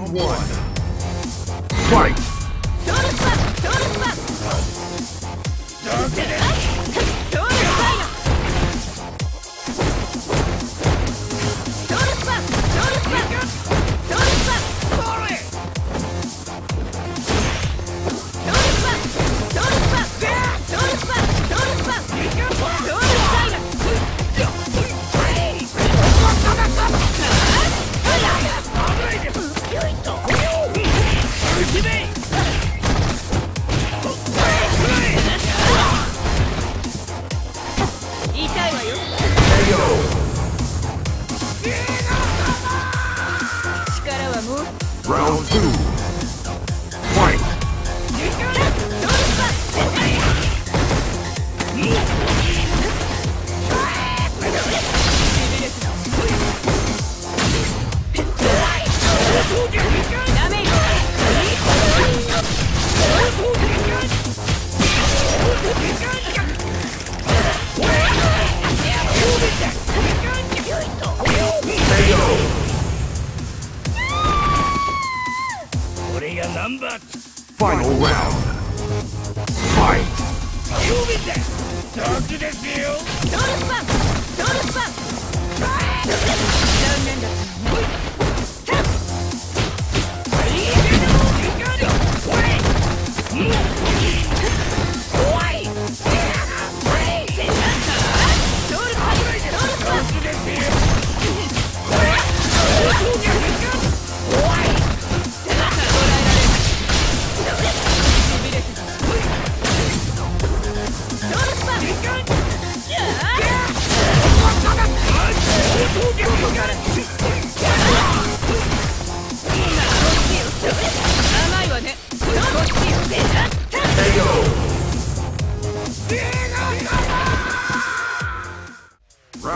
Round one. Fight! Round two. Fight! Number Final round. Fight! You win that! Turn to the field! Notice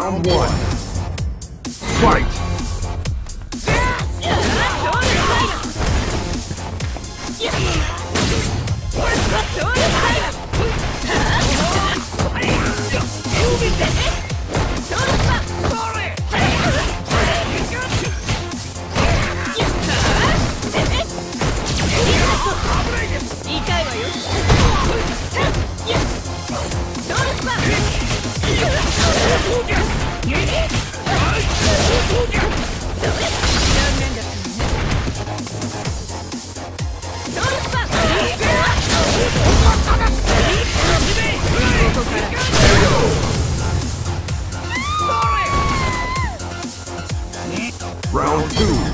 Round one. Fight! Round two.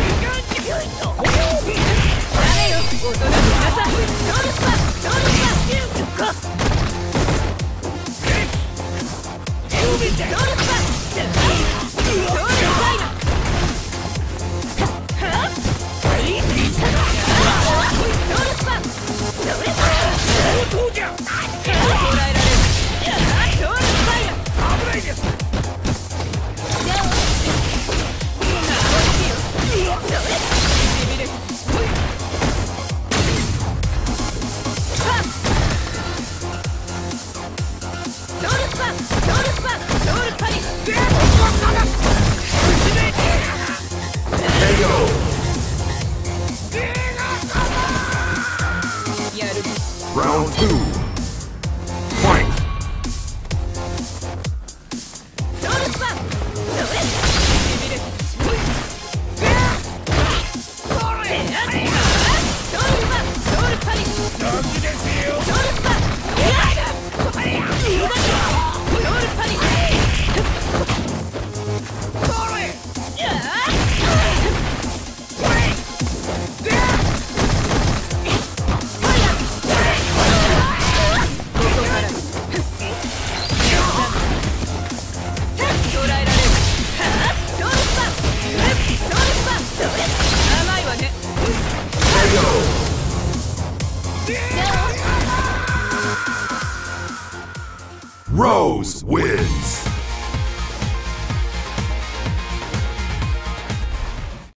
Rose wins.